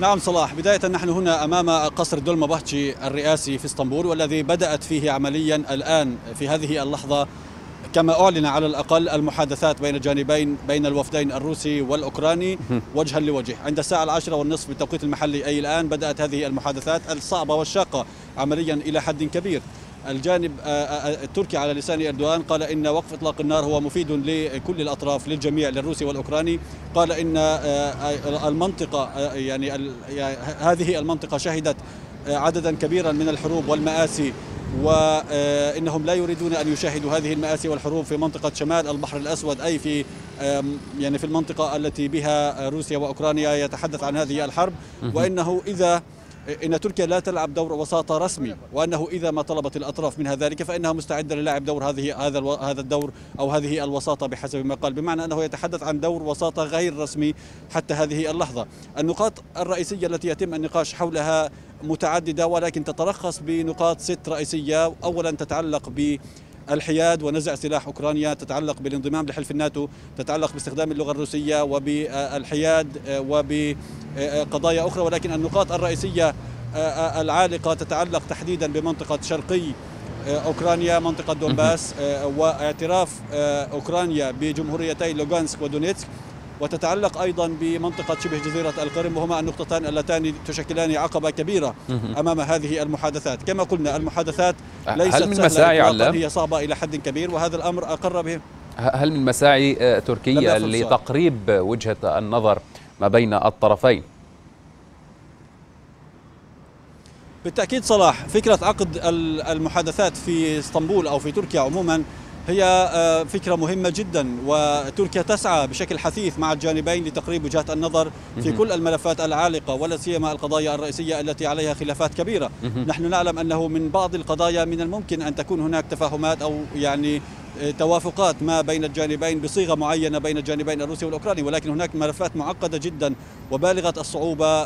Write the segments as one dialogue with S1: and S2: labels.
S1: نعم صلاح بداية نحن هنا أمام قصر دولمبهتشي الرئاسي في إسطنبول والذي بدأت فيه عمليا الآن في هذه اللحظة كما أعلن على الأقل المحادثات بين الجانبين بين الوفدين الروسي والأوكراني وجها لوجه عند الساعة العاشرة والنصف بالتوقيت المحلي أي الآن بدأت هذه المحادثات الصعبة والشاقة عمليا إلى حد كبير. الجانب التركي على لسان إردوغان قال إن وقف إطلاق النار هو مفيد لكل الأطراف للجميع للروسي والأوكراني. قال إن المنطقة يعني هذه المنطقة شهدت عددا كبيرا من الحروب والمآسي وانهم لا يريدون أن يشاهدوا هذه المآسي والحروب في منطقة شمال البحر الأسود أي في يعني في المنطقة التي بها روسيا وأوكرانيا يتحدث عن هذه الحرب. وإنه إذا إن تركيا لا تلعب دور وساطه رسمي وأنه إذا ما طلبت الأطراف منها ذلك فإنها مستعدة للعب دور هذه هذا هذا الدور أو هذه الوساطة بحسب ما قال بمعنى أنه يتحدث عن دور وساطة غير رسمي حتى هذه اللحظة. النقاط الرئيسية التي يتم النقاش حولها متعددة ولكن تتلخص بنقاط ست رئيسية. اولا تتعلق ب الحياد ونزع سلاح أوكرانيا تتعلق بالانضمام لحلف الناتو تتعلق باستخدام اللغة الروسية وبالحياد وبقضايا أخرى ولكن النقاط الرئيسية العالقة تتعلق تحديدا بمنطقة شرقي أوكرانيا منطقة دونباس واعتراف أوكرانيا بجمهوريتي لوغانسك ودونيتسك. وتتعلق أيضا بمنطقة شبه جزيرة القرم وهما النقطتان اللتان تشكلان عقبة كبيرة أمام هذه المحادثات. كما قلنا المحادثات ليست
S2: هل من مساعي
S1: علام هي صعبة إلى حد كبير وهذا الأمر أقر به.
S2: هل من مساعي تركيا لتقريب وجهة النظر ما بين الطرفين؟
S1: بالتأكيد صلاح فكرة عقد المحادثات في إسطنبول أو في تركيا عموما هي فكرة مهمة جدا وتركيا تسعى بشكل حثيث مع الجانبين لتقريب وجهات النظر في كل الملفات العالقة ولا سيما القضايا الرئيسية التي عليها خلافات كبيرة. نحن نعلم أنه من بعض القضايا من الممكن أن تكون هناك تفاهمات أو يعني توافقات ما بين الجانبين بصيغة معينة بين الجانبين الروسي والأوكراني ولكن هناك ملفات معقدة جدا وبالغة الصعوبة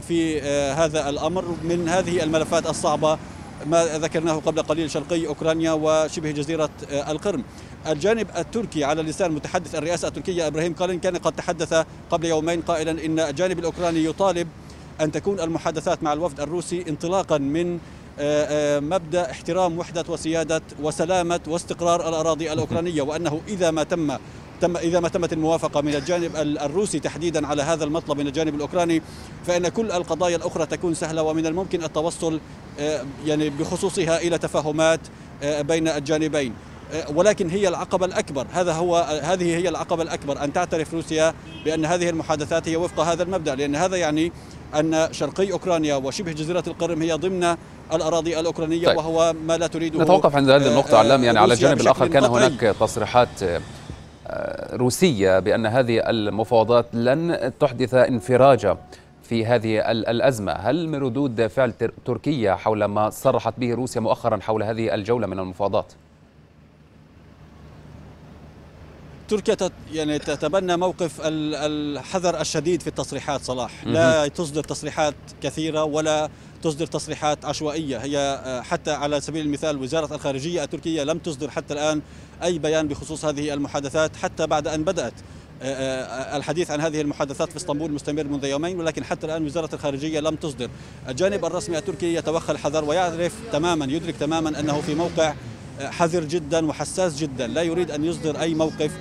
S1: في هذا الأمر من هذه الملفات الصعبة ما ذكرناه قبل قليل شرقي أوكرانيا وشبه جزيرة القرم. الجانب التركي على لسان متحدث الرئاسة التركية إبراهيم قالن كان قد تحدث قبل يومين قائلا إن الجانب الأوكراني يطالب أن تكون المحادثات مع الوفد الروسي انطلاقا من مبدأ احترام وحدة وسيادة وسلامة واستقرار الأراضي الأوكرانية وأنه إذا ما تم تم إذا ما تمت الموافقة من الجانب الروسي تحديدا على هذا المطلب من الجانب الأوكراني فإن كل القضايا الأخرى تكون سهلة ومن الممكن التوصل يعني بخصوصها إلى تفاهمات بين الجانبين. ولكن هي العقبة الأكبر. هذا هو هذه هي العقبة الأكبر أن تعترف روسيا بأن هذه المحادثات هي وفق هذا المبدأ لأن هذا يعني أن شرقي أوكرانيا وشبه جزيرة القرم هي ضمن الأراضي الأوكرانية طيب. وهو ما لا تريده
S2: نتوقف عند هذه النقطة علام يعني على الجانب الآخر كان هناك تصريحات روسية بأن هذه المفاوضات لن تحدث انفراجا في هذه الأزمة. هل من ردود فعل تركيا حول ما صرحت به روسيا مؤخرا حول هذه الجولة من المفاوضات؟
S1: تركيا يعني تتبنى موقف الحذر الشديد في التصريحات صلاح. لا تصدر تصريحات كثيرة ولا تصدر تصريحات عشوائية. هي حتى على سبيل المثال وزارة الخارجية التركية لم تصدر حتى الآن أي بيان بخصوص هذه المحادثات حتى بعد أن بدأت الحديث عن هذه المحادثات في إسطنبول مستمر منذ يومين ولكن حتى الآن وزارة الخارجية لم تصدر. الجانب الرسمي التركي يتوخى الحذر ويعرف تماما يدرك تماما أنه في موقع حذر جدا وحساس جدا. لا يريد أن يصدر أي موقف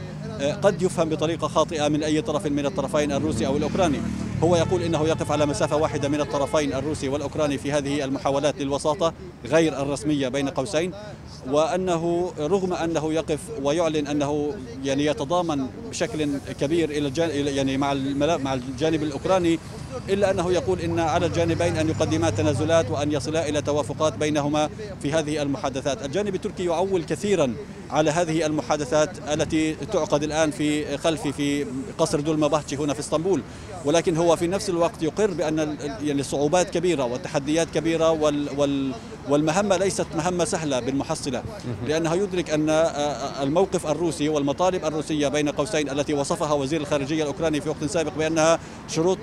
S1: قد يفهم بطريقة خاطئة من أي طرف من الطرفين الروسي أو الأوكراني. هو يقول إنه يقف على مسافة واحدة من الطرفين الروسي والأوكراني في هذه المحاولات للوساطة غير الرسمية بين قوسين وأنه رغم أنه يقف ويعلن أنه يعني يتضامن بشكل كبير إلى يعني مع مع الجانب الأوكراني إلا أنه يقول إن على الجانبين أن يقدما تنازلات وأن يصلا إلى توافقات بينهما في هذه المحادثات، الجانب التركي يعول كثيرا على هذه المحادثات التي تعقد الآن في خلفي في قصر دولمبهتشي هنا في إسطنبول، ولكن هو في نفس الوقت يقر بأن يعني الصعوبات كبيرة والتحديات كبيرة وال وال والمهمة ليست مهمة سهلة بالمحصلة. لأنه يدرك أن الموقف الروسي والمطالب الروسية بين قوسين التي وصفها وزير الخارجية الأوكراني في وقت سابق بأنها شروط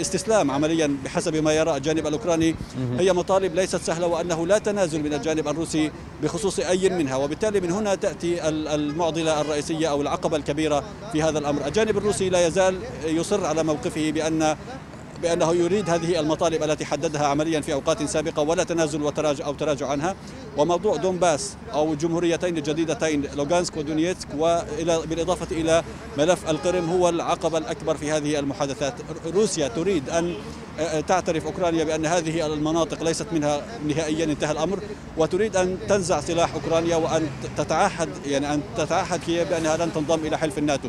S1: استسلام عمليا بحسب ما يرى الجانب الأوكراني. هي مطالب ليست سهلة وأنه لا تنازل من الجانب الروسي بخصوص أي منها. وبالتالي من هنا تأتي المعضلة الرئيسية أو العقبة الكبيرة في هذا الأمر، الجانب الروسي لا يزال يصر على موقفه بأنه يريد هذه المطالب التي حددها عمليا في أوقات سابقة ولا تنازل وتراجع أو تراجع عنها. وموضوع دونباس أو الجمهوريتين الجديدتين لوغانسك ودونيتسك بالإضافة إلى ملف القرم هو العقبة الأكبر في هذه المحادثات. روسيا تريد أن تعترف أوكرانيا بأن هذه المناطق ليست منها نهائيا انتهى الأمر. وتريد أن تنزع سلاح أوكرانيا وأن تتعهد يعني أن تتعهد كييف بأنها لن تنضم إلى حلف الناتو.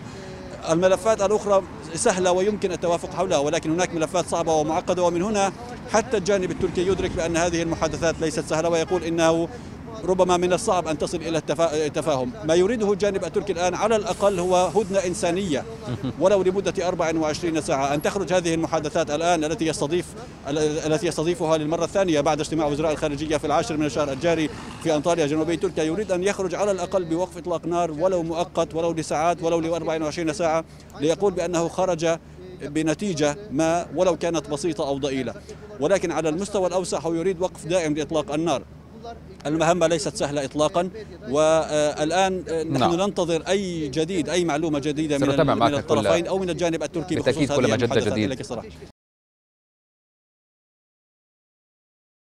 S1: الملفات الأخرى سهلة ويمكن التوافق حولها ولكن هناك ملفات صعبة ومعقدة ومن هنا حتى الجانب التركي يدرك بأن هذه المحادثات ليست سهلة ويقول إنه ربما من الصعب أن تصل إلى التفاهم، ما يريده الجانب التركي الآن على الأقل هو هدنة إنسانية. ولو لمدة 24 ساعة، أن تخرج هذه المحادثات الآن التي يستضيف التي يستضيفها للمرة الثانية بعد اجتماع وزراء الخارجية في العاشر من الشهر الجاري في أنطاليا جنوبي تركيا، يريد أن يخرج على الأقل بوقف إطلاق نار ولو مؤقت ولو لساعات ولو ل 24 ساعة ليقول بأنه خرج بنتيجة ما ولو كانت بسيطة أو ضئيلة. ولكن على المستوى الأوسع هو يريد وقف دائم لإطلاق النار. المهمة ليست سهلة إطلاقا والآن نحن نعم. ننتظر أي جديد أي معلومة جديدة من, من الطرفين أو من الجانب التركي
S2: بالتأكيد كلما جد جديد